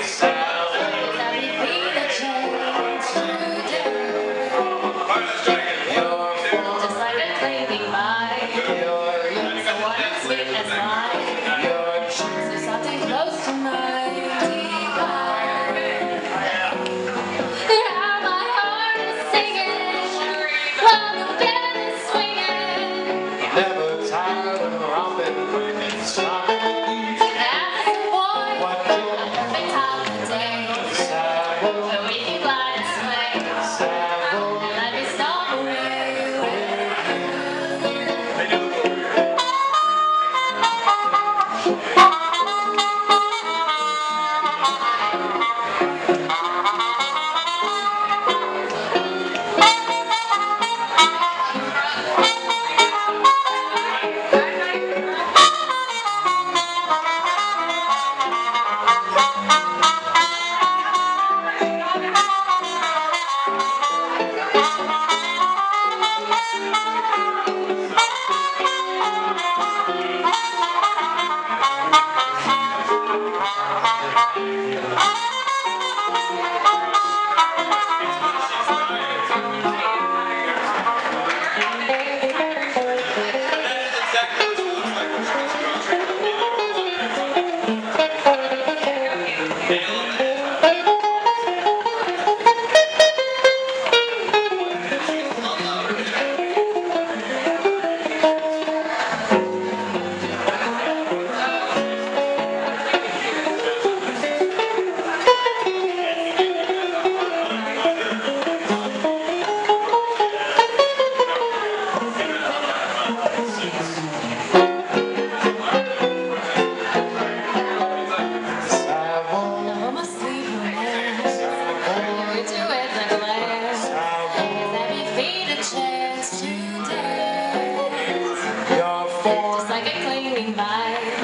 Six, seven. So we What we like a this way.